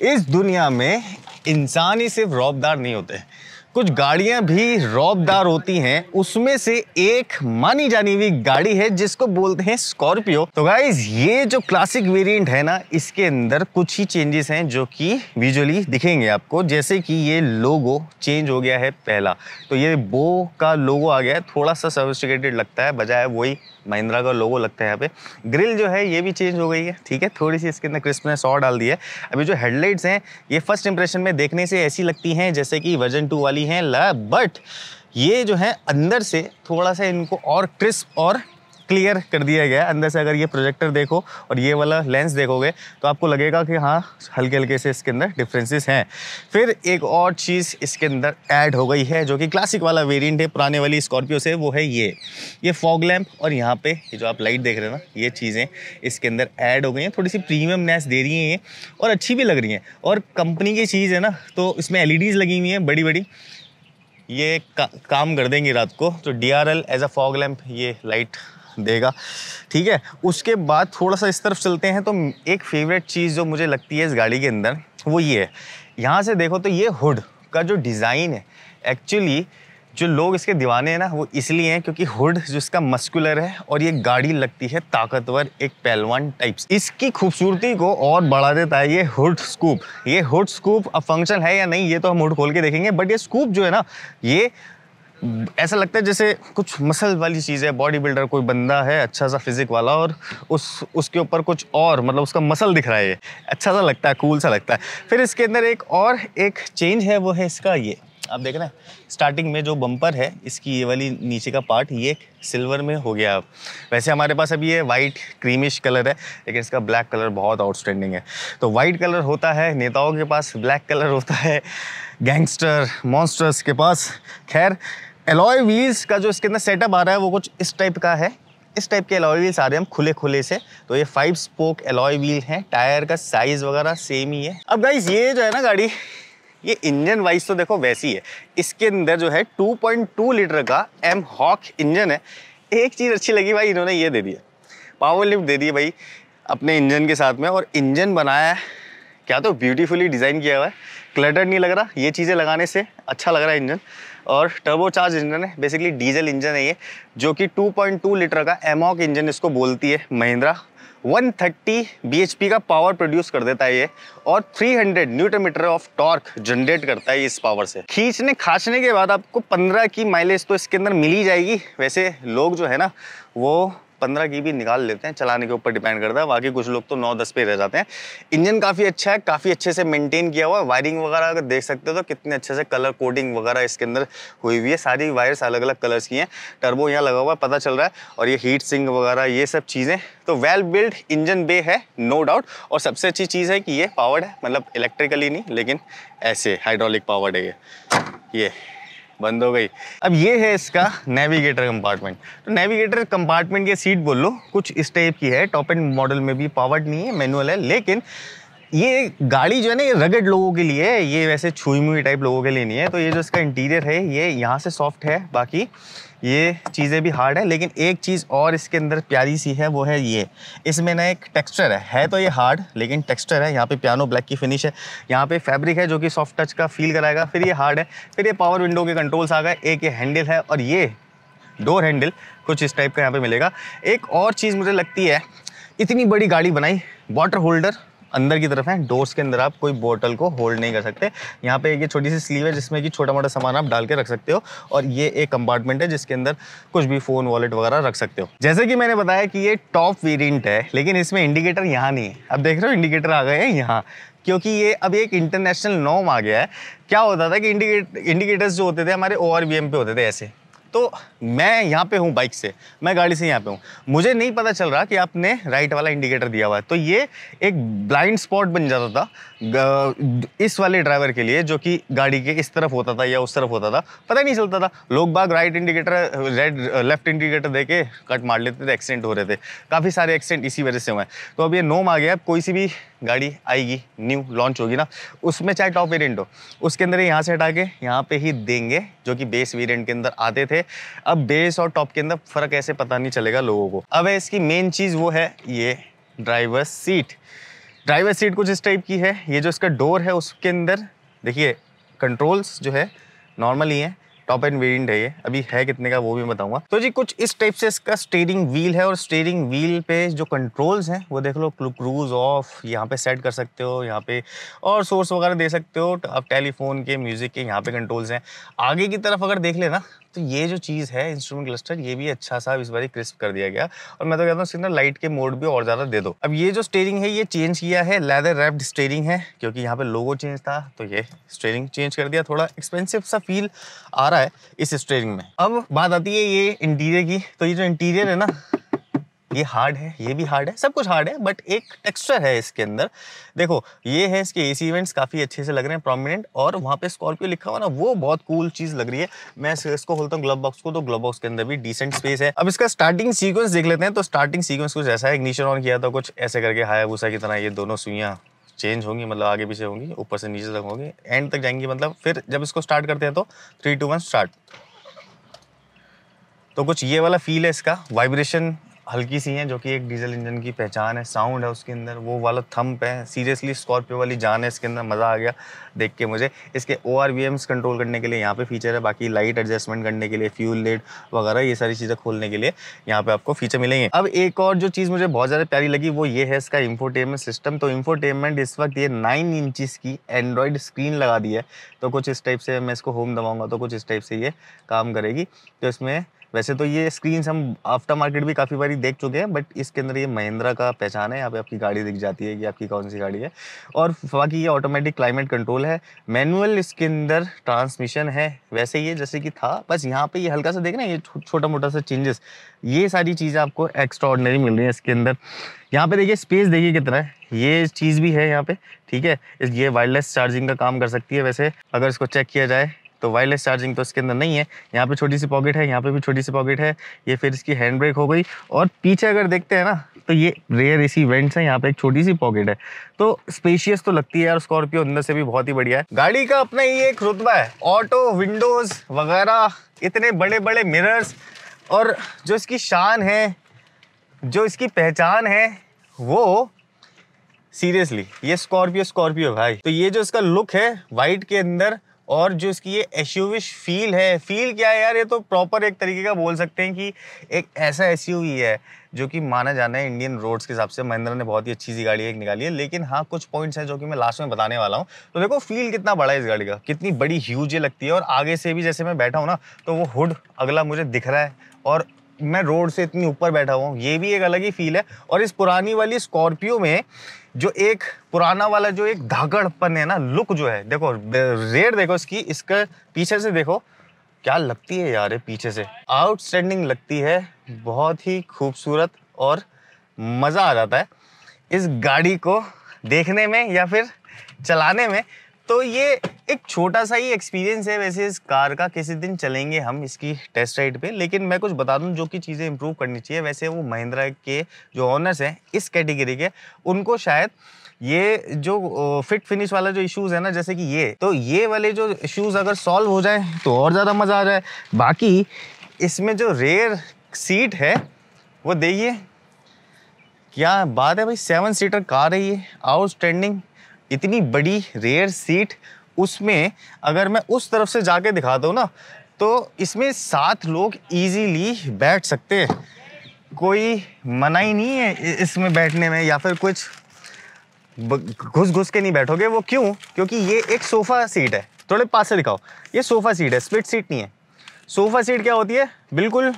इस दुनिया में इंसान ही सिर्फ़ रौबदार नहीं होते। कुछ गाड़ियाँ भी रौबदार होती हैं। उसमें से एक मानी जानी हुई गाड़ी है, जिसको बोलते हैं स्कॉर्पियो तो गाइज़ ये जो क्लासिक वेरिएंट है ना, इसके अंदर कुछ ही चेंजेस हैं जो कि विजुअली दिखेंगे आपको। जैसे कि ये लोगो चेंज हो गया है पहला। तो ये बो का लोगो आ गया है। थोड़ा सा सोफिस्टिकेटेड लगता है, बजाय वही महिंद्रा का लोगो लगता है यहाँ पे। ग्रिल जो है, ये भी चेंज हो गई है, ठीक है? थोड़ी सी इसके अंदर क्रिस्पनेस और डाल दी है। अभी जो हेडलाइट्स हैं, ये फ़र्स्ट इंप्रेशन में देखने से ऐसी लगती हैं, जैसे कि वर्जन टू वाली हैं ला बट ये जो है अंदर से थोड़ा सा इनको और क्रिस्प और क्लियर कर दिया गया है। अंदर से अगर ये प्रोजेक्टर देखो और ये वाला लेंस देखोगे तो आपको लगेगा कि हाँ हल्के हल्के से इसके अंदर डिफरेंसेस हैं। फिर एक और चीज़ इसके अंदर ऐड हो गई है जो कि क्लासिक वाला वेरिएंट है पुराने वाली स्कॉर्पियो से वो है ये। ये फॉग लैम्प और यहाँ पे जो आप लाइट देख रहे हैं ना ये चीज़ें इसके अंदर ऐड हो गई हैं। थोड़ी सी प्रीमियम नेस दे रही हैं ये और अच्छी भी लग रही हैं। और कंपनी की चीज़ है ना तो इसमें एल लगी हुई हैं बड़ी बड़ी ये का, काम कर देंगी रात को। तो D R L as a fog lamp ये लाइट देगा। ठीक है, उसके बाद थोड़ा सा इस तरफ़ चलते हैं तो एक फेवरेट चीज़ जो मुझे लगती है इस गाड़ी के अंदर, वो ये है। यहाँ से देखो तो ये हुड का जो डिज़ाइन है एक्चुअली जो लोग इसके दीवाने हैं ना, वो इसलिए हैं क्योंकि हुड जिसका मस्कुलर है और ये गाड़ी लगती है ताकतवर एक पहलवान टाइप्स इसकी खूबसूरती को और बढ़ा देता है ये हुड स्कूप ये हुड स्कूप अब फ़ंक्शन है या नहीं, ये तो हम हुड खोल के देखेंगे बट ये स्कूप जो है ना, ये ऐसा लगता है जैसे कुछ मसल वाली चीज़ है बॉडी बिल्डर कोई बंदा है अच्छा सा फिजिक वाला और उस, उसके ऊपर कुछ और मतलब उसका मसल दिख रहा है ये अच्छा सा लगता है कूल सा लगता है। फिर इसके अंदर एक और, एक चेंज है, वो है इसका ये, आप देख रहे हैं स्टार्टिंग में जो बम्पर है, इसकी ये वाली नीचे का पार्ट ये सिल्वर में हो गया। अब वैसे हमारे पास अभी ये वाइट क्रीमिश कलर है, लेकिन इसका ब्लैक कलर बहुत आउटस्टैंडिंग है। तो वाइट कलर होता है, नेताओं के पास ब्लैक कलर होता है गैंगस्टर मॉन्स्टर्स के पास। खैर एलॉय व्हील्स का जो इसके अंदर सेटअप आ रहा है, वो कुछ इस टाइप का है। इस टाइप के एलॉय व्हील्स आ रहे हैं हम खुले खुले से। तो ये फाइव स्पोक एलॉय व्हील हैं। टायर का साइज़ वगैरह सेम ही है। अब गाइज़ ये जो है ना गाड़ी, ये इंजन वाइज तो देखो वैसी है। इसके अंदर जो है 2.2 लीटर का एम हॉक इंजन है। एक चीज़ अच्छी लगी भाई, इन्होंने ये दे दिया। पावर लिफ्ट दे दी भाई, अपने इंजन के साथ में। और इंजन बनाया क्या तो ब्यूटीफुली डिज़ाइन किया हुआ है। क्लटर नहीं लग रहा, ये चीज़ें लगाने से अच्छा लग रहा है इंजन और टर्बोचार्ज इंजन है बेसिकली डीजल इंजन है ये, जो कि 2.2 लीटर का एमॉक इंजन इसको बोलती है, महिंद्रा। 130 थर्टी का पावर प्रोड्यूस कर देता है ये, और 300 hundred newton metre of torque generate करता है इस पावर से। खींचने, खाचने के बाद आपको 15 की माइलेज तो इसके अंदर मिल ही जाएगी। वैसे लोग जो है ना, वो पंद्रह की भी निकाल लेते हैं, चलाने के ऊपर डिपेंड करता है। बाकी कुछ लोग तो नौ दस पे रह जाते हैं। इंजन काफ़ी अच्छा है, काफ़ी अच्छे से मेंटेन किया हुआ है। वायरिंग वगैरह अगर देख सकते हो तो कितने अच्छे से कलर कोडिंग वगैरह इसके अंदर हुई हुई है। सारी वायर्स अलग अलग कलर्स की हैं। टर्बो यहाँ लगा हुआ है, पता चल रहा है। और ये हीट सिंग वगैरह, ये सब चीज़ें। तो वेल बिल्ड इंजन बे है नो डाउट और सबसे अच्छी चीज़ है कि ये पावर्ड है मतलब इलेक्ट्रिकली नहीं, लेकिन ऐसे हाइड्रोलिक पावर्ड है ये। ये। बंद हो गई। अब ये है इसका नेविगेटर कंपार्टमेंट तो नेविगेटर कंपार्टमेंट की सीट बोल लो कुछ इस टाइप की है टॉप एंड मॉडल में भी पावर्ड नहीं है मैनुअल है, लेकिन ये गाड़ी जो है ना, ये रगड लोगों के लिए, ये वैसे छुई मुई टाइप लोगों के लिए नहीं है तो ये जो इसका इंटीरियर है, ये यहाँ से सॉफ्ट है, बाकी ये चीज़ें भी हार्ड है, लेकिन एक चीज़ और इसके अंदर प्यारी सी है, वो है ये। इसमें ना एक टेक्सचर है है तो ये हार्ड लेकिन टेक्सचर है, यहाँ पे पियानो ब्लैक की फिनिश है, यहाँ पे फैब्रिक है जो कि सॉफ्ट टच का फील कराएगा, फिर ये हार्ड है, फिर ये पावर विंडो के कंट्रोल्स आ गए, एक ये हैंडल है, और ये डोर हैंडल कुछ इस टाइप का यहाँ पर मिलेगा। एक और चीज़ मुझे लगती है, इतनी बड़ी गाड़ी बनाई वाटर होल्डर अंदर की तरफ़ है, डोर्स के अंदर आप कोई बोतल को होल्ड नहीं कर सकते। यहाँ पे एक ये छोटी सी स्लीव है, जिसमें कि छोटा मोटा सामान आप डाल के रख सकते हो और ये एक कंपार्टमेंट है, जिसके अंदर कुछ भी फ़ोन वॉलेट वगैरह रख सकते हो। जैसे कि मैंने बताया कि ये टॉप वेरियंट है, लेकिन इसमें इंडिकेटर यहाँ नहीं है। अब देख रहे हो इंडिकेटर आ गए हैं यहाँ। क्योंकि ये अब एक इंटरनेशनल नॉर्म आ गया है। क्या होता था कि इंडिकेट इंडिकेटर्स जो होते थे, हमारे ओआरवीएम पे होते थे ऐसे। तो मैं यहाँ पे हूँ बाइक से। मैं गाड़ी से यहाँ पे हूँ। मुझे नहीं पता चल रहा कि आपने राइट वाला इंडिकेटर दिया हुआ है। तो ये एक ब्लाइंड स्पॉट बन जाता था इस वाले ड्राइवर के लिए जो कि गाड़ी के इस तरफ़ होता था या उस तरफ़ होता था। पता नहीं चलता था। लोग बाग right indicator red left indicator दे के कट मार लेते थे एक्सीडेंट हो रहे थे। काफ़ी सारे एक्सीडेंट इसी वजह से हुए तो अब ये नोम आ गया अब कोई सी भी गाड़ी आएगी न्यू लॉन्च होगी ना। उसमें चाहे टॉप वेरियंट हो, उसके अंदर यहाँ से हटा के यहाँ पे ही देंगे, जो कि बेस वेरियंट के अंदर आते थे। अब बेस और टॉप के अंदर फ़र्क ऐसे पता नहीं चलेगा लोगों को। अब इसकी मेन चीज़ वो है, ये ड्राइवर सीट ड्राइवर सीट कुछ इस टाइप की है, ये जो इसका डोर है, उसके अंदर देखिए कंट्रोल्स जो है नॉर्मल ही है। टॉप एंड वेरियंट है ये। अभी है कितने का वो भी बताऊँगा। तो जी, कुछ इस टाइप से इसका स्टेयरिंग व्हील है और स्टेयरिंग व्हील पे जो कंट्रोल्स हैं, वो देख लो क्रूज ऑफ़ यहाँ पे सेट कर सकते हो, यहाँ पे और सोर्स वगैरह दे सकते हो। आप टेलीफोन के म्यूज़िक के यहाँ पे कंट्रोल्स हैं। आगे की तरफ़ अगर देख लेना तो ये जो चीज़ है इंस्ट्रूमेंट क्लस्टर ये भी अच्छा सा इस बार क्रिस्प कर दिया गया। और मैं तो कहता हूँ सिग्नल लाइट के मोड भी और ज़्यादा दे दो। अब ये जो स्टेयरिंग है, ये चेंज किया है लेदर रैप्ड स्टेयरिंग है, क्योंकि यहाँ पे लोगो चेंज था तो ये स्टेयरिंग चेंज कर दिया। थोड़ा एक्सपेंसिव सा फील आ रहा है इस स्टेयरिंग में। अब बात आती है ये इंटीरियर की। तो ये जो इंटीरियर है ना ये हार्ड है, ये भी हार्ड है, सब कुछ हार्ड है बट एक टेक्सचर है इसके अंदर। देखो, ये है इसके एसी इवेंट्स काफ़ी अच्छे से लग रहे हैं प्रोमिनेंट और वहाँ पे स्कॉर्पियो लिखा हुआ ना, वो बहुत कूल चीज़ लग रही है। मैं इसको खोलता हूँ ग्लब बॉक्स को तो ग्लब बॉक्स के अंदर भी डिसेंट स्पेस है। अब इसका स्टार्टिंग सीक्वेंस देख लेते हैं तो स्टार्टिंग सीक्वेंस कुछ ऐसा है इग्निशन ऑन किया था कुछ, ऐसे करके हाया भूसा की तरह, ये दोनों सुइयाँ चेंज होंगी मतलब आगे पीछे होंगी, ऊपर से नीचे तक होंगी एंड तक जाएँगी मतलब फिर जब इसको स्टार्ट करते हैं तो थ्री टू वन स्टार्ट तो कुछ ये वाला फील है इसका वाइब्रेशन हल्की सी हैं, जो कि एक डीजल इंजन की पहचान है, साउंड है उसके अंदर, वो वाला थम्प है। सीरियसली स्कॉर्पियो वाली जान है इसके अंदर, मज़ा आ गया देख के मुझे। इसके O R V Ms control करने के लिए यहाँ पे फीचर है, बाकी लाइट एडजस्टमेंट करने के लिए फ्यूल लेट वगैरह, ये सारी चीज़ें खोलने के लिए यहाँ पे आपको फीचर मिलेंगे। अब एक और जो चीज़ मुझे बहुत ज़्यादा प्यारी लगी, वो ये है इसका इंफोटेनमेंट सिस्टम तो इंफोटेनमेंट इस वक्त ये नाइन इंचिस की एंड्रॉयड स्क्रीन लगा दी है। तो कुछ इस टाइप से मैं इसको होम दबाऊँगा तो कुछ इस टाइप से ये काम करेगी। तो इसमें वैसे तो ये स्क्रीन हम आफ्टर मार्केट भी काफ़ी बारी देख चुके हैं बट इसके अंदर ये महिंद्रा का पहचान है, यहाँ पे आपकी गाड़ी दिख जाती है कि आपकी कौन सी गाड़ी है। और बाकी ये ऑटोमेटिक क्लाइमेट कंट्रोल है मैनुअल इसके अंदर ट्रांसमिशन है, वैसे ये जैसे कि था, बस यहाँ पे ये हल्का सा देखना ये छोटा मोटा सा चेंजेस ये सारी चीज़ें आपको एक्स्ट्रा मिल रही है इसके अंदर। यहाँ पे देखिए स्पेस देखिए कितना है, ये चीज़ भी है यहाँ पे, ठीक है, ये वायरलेस चार्जिंग का काम कर सकती है वैसे, अगर इसको चेक किया जाए तो वायरलेस चार्जिंग तो इसके अंदर नहीं है। यहाँ पे छोटी सी पॉकेट है, यहाँ पे भी छोटी सी पॉकेट है। ये फिर इसकी हैंड ब्रेक हो गई। और पीछे अगर देखते हैं ना तो ये रेयर एसी वेंट्स है, यहाँ पे एक छोटी सी पॉकेट है। तो स्पेशियस तो लगती है यार स्कॉर्पियो अंदर से भी बहुत ही बढ़िया है। गाड़ी का अपना ही एक रुतबा है। ऑटो विंडोज़ वगैरह, इतने बड़े बड़े मिरर्स और जो इसकी शान है, जो इसकी पहचान है, वो सीरियसली ये स्कॉर्पियो स्कॉर्पियो भाई। तो ये जो इसका लुक है वाइट के अंदर और जो इसकी ये एस फील है फील क्या है यार? ये तो प्रॉपर एक तरीके का बोल सकते हैं कि एक ऐसा एसयूवी है, जो कि माना जाना है इंडियन रोड्स के हिसाब से। महिंद्रा ने बहुत ही अच्छी सी गाड़ी एक निकाली है, लेकिन हाँ कुछ पॉइंट्स हैं जो कि मैं लास्ट में बताने वाला हूँ। तो देखो फील कितना बड़ा है इस गाड़ी का, कितनी बड़ी ह्यूज ये लगती है। और आगे से भी जैसे मैं बैठा हूँ ना तो वो हुड अगला मुझे दिख रहा है। और मैं रोड से इतनी ऊपर बैठा हुआ हूँ, ये भी एक अलग ही फील है। और इस पुरानी वाली स्कॉर्पियो में जो एक पुराना वाला जो एक धागड़पन है ना लुक जो है, देखो रेड देखो इसकी, इसके पीछे से देखो, क्या लगती है यार पीछे से। आउटस्टैंडिंग लगती है, बहुत ही खूबसूरत और मज़ा आ जाता है। इस गाड़ी को देखने में या फिर चलाने में तो ये एक छोटा सा ही एक्सपीरियंस है, वैसे इस कार का, किसी दिन चलेंगे हम इसकी टेस्ट राइड पे। लेकिन मैं कुछ बता दूँ, जो कि चीज़ें इंप्रूव करनी चाहिए, वैसे वो महिंद्रा के जो ऑनर्स हैं, इस कैटेगरी के, उनको शायद ये जो फिट फिनिश वाला जो इश्यूज़ है ना, जैसे कि ये तो ये वाले जो इश्यूज़ अगर सॉल्व हो जाए तो और ज़्यादा मज़ा आ जाए। बाकी इसमें जो रेयर सीट है, वो देखिए, क्या बात है भाई सेवन सीटर कार है ये आउटस्टैंडिंग इतनी बड़ी रेयर सीट उसमें अगर मैं उस तरफ़ से जाके दिखा दूँ ना तो इसमें सात लोग इजीली बैठ सकते हैं। कोई मनाही नहीं है इसमें बैठने में, या फिर कुछ घुस घुस के नहीं बैठोगे। वो क्यों? क्योंकि ये एक सोफ़ा सीट है। थोड़े पास से दिखाओ। ये सोफ़ा सीट है स्प्लिट सीट नहीं है। सोफ़ा सीट क्या होती है? बिल्कुल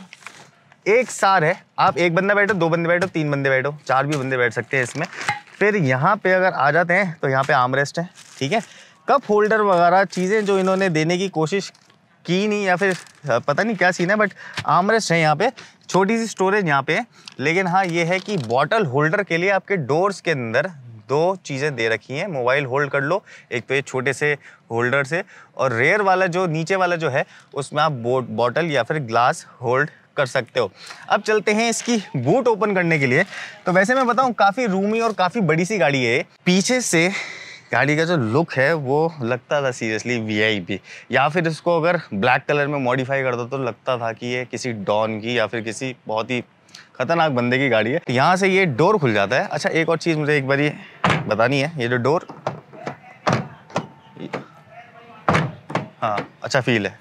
एक सार है। आप एक बंदा बैठो, दो बंदे बैठो, तीन बंदे बैठो, चार भी बंदे बैठ सकते हैं इसमें। फिर यहाँ पे अगर आ जाते हैं तो यहाँ पे आर्म रेस्ट है, ठीक है? कप होल्डर वगैरह चीज़ें जो इन्होंने देने की कोशिश की नहीं, या फिर पता नहीं क्या सीन है बट आर्म रेस्ट है यहाँ पे। छोटी सी स्टोरेज यहाँ पे लेकिन हाँ ये है कि बॉटल होल्डर के लिए आपके डोर्स के अंदर दो चीज़ें दे रखी हैं। मोबाइल होल्ड कर लो, एक तो ये छोटे से होल्डर से, और रेयर वाला जो, नीचे वाला जो है, उसमें आप बॉटल या फिर ग्लास होल्ड कर सकते हो। अब चलते हैं इसकी बूट ओपन करने के लिए। तो वैसे मैं बताऊँ, काफ़ी रूमी और काफ़ी बड़ी सी गाड़ी है। पीछे से गाड़ी का जो लुक है, वो लगता था सीरियसली वीआईपी या फिर इसको अगर ब्लैक कलर में मॉडिफाई कर दो तो लगता था कि ये किसी डॉन की या फिर किसी बहुत ही खतरनाक बंदे की गाड़ी है। तो यहाँ से ये डोर खुल जाता है। अच्छा एक और चीज़ मुझे एक बार पता नहीं है। ये जो डोर हाँ अच्छा फील है।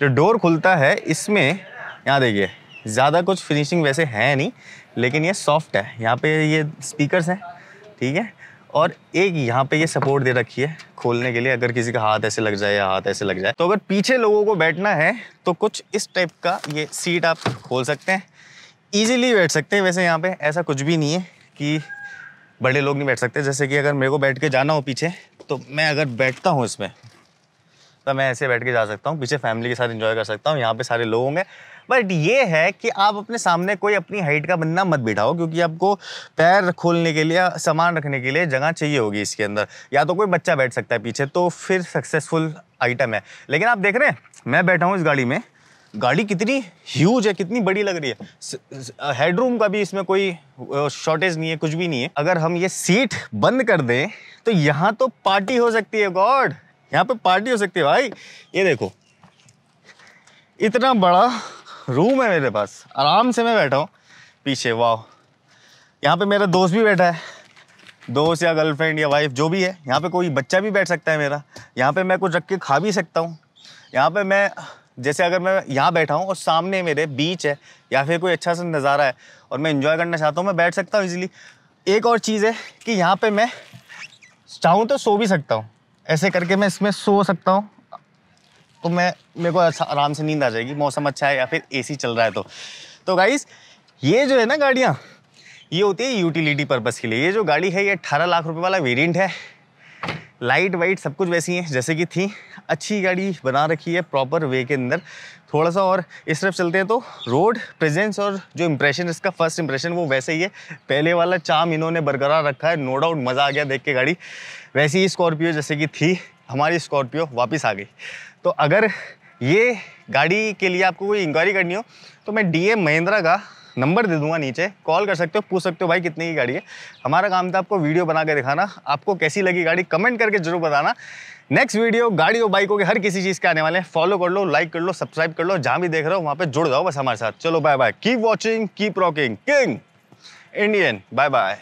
जो डोर खुलता है, इसमें यहाँ देखिए, ज़्यादा कुछ फिनिशिंग वैसे है नहीं, लेकिन ये सॉफ्ट है। यहाँ पे ये स्पीकर्स हैं, ठीक है? और एक यहाँ पे ये सपोर्ट दे रखी है खोलने के लिए, अगर किसी का हाथ ऐसे लग जाए या हाथ ऐसे लग जाए। तो अगर पीछे लोगों को बैठना है तो कुछ इस टाइप का ये सीट आप खोल सकते हैं। ईजिली बैठ सकते हैं वैसे यहाँ पे, ऐसा कुछ भी नहीं है कि बड़े लोग नहीं बैठ सकते। जैसे कि अगर मेरे को बैठ के जाना हो पीछे तो मैं अगर बैठता हूँ इसमें तो मैं ऐसे बैठ के जा सकता हूँ, पीछे फैमिली के साथ इंजॉय कर सकता हूँ। यहाँ पे सारे लोग होंगे बट ये है कि आप अपने सामने कोई अपनी हाइट का बंदा मत बिठाओ, क्योंकि आपको पैर खोलने के लिए, सामान रखने के लिए जगह चाहिए होगी इसके अंदर। या तो कोई बच्चा बैठ सकता है पीछे तो फिर सक्सेसफुल आइटम है। लेकिन आप देख रहे हैं, मैं बैठा हूँ इस गाड़ी में। गाड़ी कितनी ह्यूज है, कितनी बड़ी लग रही है। हेडरूम का भी इसमें कोई शॉर्टेज नहीं है, कुछ भी नहीं है। अगर हम ये सीट बंद कर दें तो यहाँ तो पार्टी हो सकती है, गॉड! यहाँ पे पार्टी हो सकती है, भाई। ये देखो, इतना बड़ा रूम है मेरे पास। आराम से मैं बैठा हूँ। पीछे, वाह। यहाँ पे मेरा दोस्त भी बैठा है। दोस्त या गर्लफ्रेंड या वाइफ जो भी है। यहाँ पे कोई बच्चा भी बैठ सकता है मेरा। यहाँ पे मैं कुछ रख के खा भी सकता हूँ। यहाँ पे मैं, जैसे अगर मैं यहाँ बैठा हूँ और सामने मेरे बीच है या फिर कोई अच्छा सा नज़ारा है और मैं इन्जॉय करना चाहता हूँ, मैं बैठ सकता हूँ इजीली एक और चीज़ है कि यहाँ पे मैं चाहूँ तो सो भी सकता हूँ। ऐसे करके मैं इसमें सो सकता हूँ। तो मैं, मेरे को अच्छा आराम से नींद आ जाएगी, मौसम अच्छा है या फिर एसी चल रहा है तो। तो गाइस ये जो है ना गाड़ियाँ, ये होती है यूटिलिटी पर्पज़ के लिए। ये जो गाड़ी है, ये अट्ठारह लाख रुपये वाला वेरिएंट है। लाइट वाइट सब कुछ वैसी है, जैसे कि थी। अच्छी गाड़ी बना रखी है प्रॉपर वे के अंदर। थोड़ा सा और इस तरफ़ चलते हैं तो रोड प्रेजेंस और जो इम्प्रेशन इसका फ़र्स्ट इम्प्रेशन वो वैसे ही है। पहले वाला चाम इन्होंने बरकरार रखा है नो डाउट मज़ा आ गया देख के गाड़ी। वैसी ही स्कॉर्पियो जैसे कि थी, हमारी स्कॉर्पियो वापस आ गई। तो अगर ये गाड़ी के लिए आपको कोई इंक्वायरी करनी हो तो मैं डी महिंद्रा का नंबर दे दूँगा नीचे। कॉल कर सकते हो, पूछ सकते हो भाई कितने की गाड़ी है। हमारा काम था आपको वीडियो बना के दिखाना। आपको कैसी लगी गाड़ी कमेंट करके ज़रूर बताना। नेक्स्ट वीडियो गाड़ी और बाइकों के हर किसी चीज़ के आने वाले हैं। फॉलो कर लो लाइक कर लो सब्सक्राइब कर लो। जहाँ भी देख रहे हो, वहाँ पर जुड़ जाओ बस हमारे साथ। चलो bye bye keep watching keep rocking king Indian bye bye